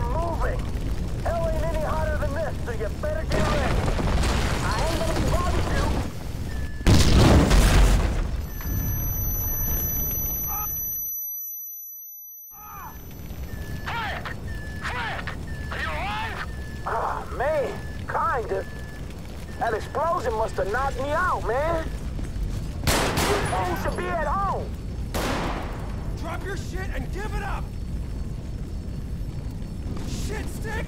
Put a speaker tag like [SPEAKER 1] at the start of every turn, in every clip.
[SPEAKER 1] Moving. Hell ain't any hotter than this, so you
[SPEAKER 2] better get ready. I ain't gonna be bothered you.
[SPEAKER 1] Ah,
[SPEAKER 3] that explosion must have knocked me out, man.
[SPEAKER 4] You be at home. Drop your shit and give it up! Shit stick!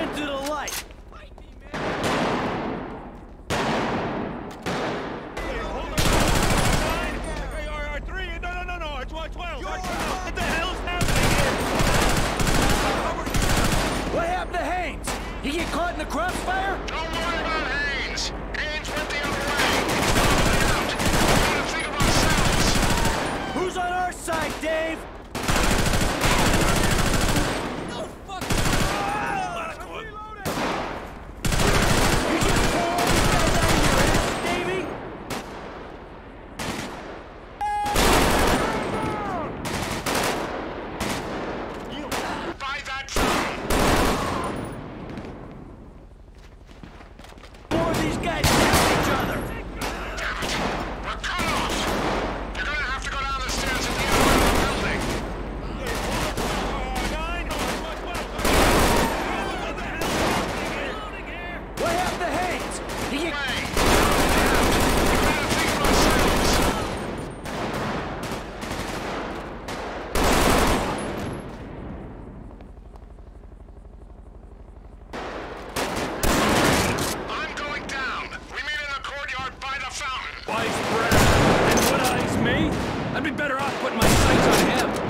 [SPEAKER 4] into the light!
[SPEAKER 1] What
[SPEAKER 4] happened to He get caught in the crossfire?
[SPEAKER 3] Don't worry about it!
[SPEAKER 4] Vice President, and would eyes. me? I'd be better off putting my sights on him.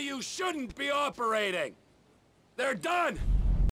[SPEAKER 5] you shouldn't be operating. They're done!